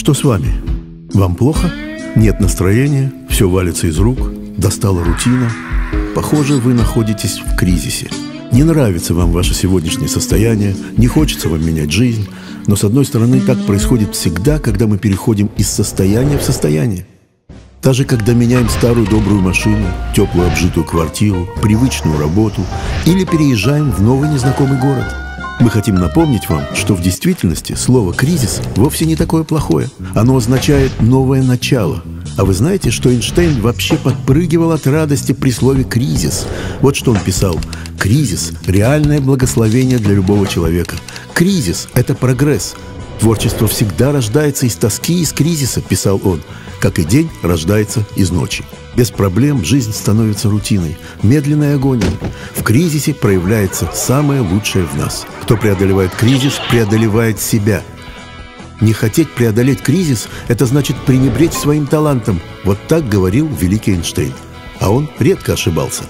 Что с вами? Вам плохо? Нет настроения? Все валится из рук? Достала рутина? Похоже, вы находитесь в кризисе. Не нравится вам ваше сегодняшнее состояние, не хочется вам менять жизнь, но с одной стороны так происходит всегда, когда мы переходим из состояния в состояние. Даже когда меняем старую добрую машину, теплую обжитую квартиру, привычную работу или переезжаем в новый незнакомый город. Мы хотим напомнить вам, что в действительности слово «кризис» вовсе не такое плохое. Оно означает «новое начало». А вы знаете, что Эйнштейн вообще подпрыгивал от радости при слове «кризис»? Вот что он писал. «Кризис – реальное благословение для любого человека. Кризис – это прогресс. Творчество всегда рождается из тоски из кризиса», – писал он как и день рождается из ночи. Без проблем жизнь становится рутиной, медленной агонией. В кризисе проявляется самое лучшее в нас. Кто преодолевает кризис, преодолевает себя. Не хотеть преодолеть кризис – это значит пренебречь своим талантом. Вот так говорил великий Эйнштейн. А он редко ошибался.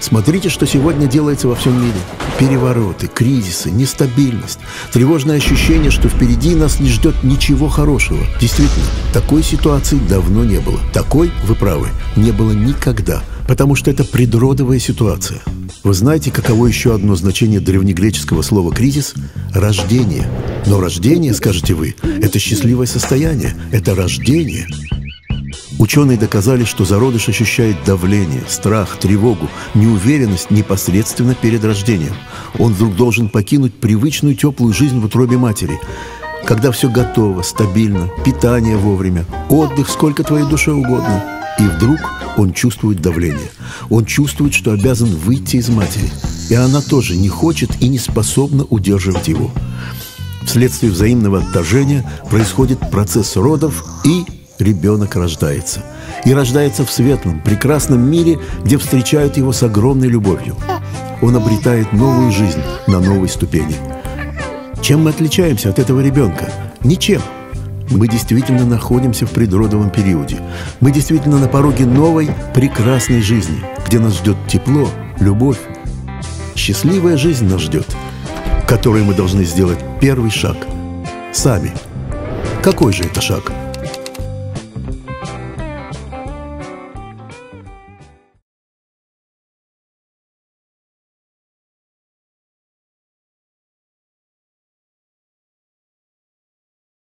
Смотрите, что сегодня делается во всем мире. Перевороты, кризисы, нестабильность, тревожное ощущение, что впереди нас не ждет ничего хорошего. Действительно, такой ситуации давно не было. Такой, вы правы, не было никогда, потому что это предродовая ситуация. Вы знаете, каково еще одно значение древнегреческого слова «кризис»? Рождение. Но рождение, скажете вы, это счастливое состояние, это рождение – Ученые доказали, что зародыш ощущает давление, страх, тревогу, неуверенность непосредственно перед рождением. Он вдруг должен покинуть привычную теплую жизнь в утробе матери. Когда все готово, стабильно, питание вовремя, отдых сколько твоей душе угодно. И вдруг он чувствует давление. Он чувствует, что обязан выйти из матери. И она тоже не хочет и не способна удерживать его. Вследствие взаимного отторжения происходит процесс родов и ребенок рождается. И рождается в светлом, прекрасном мире, где встречают его с огромной любовью. Он обретает новую жизнь на новой ступени. Чем мы отличаемся от этого ребенка? Ничем. Мы действительно находимся в предродовом периоде. Мы действительно на пороге новой, прекрасной жизни, где нас ждет тепло, любовь. Счастливая жизнь нас ждет, в которой мы должны сделать первый шаг. Сами. Какой же это шаг?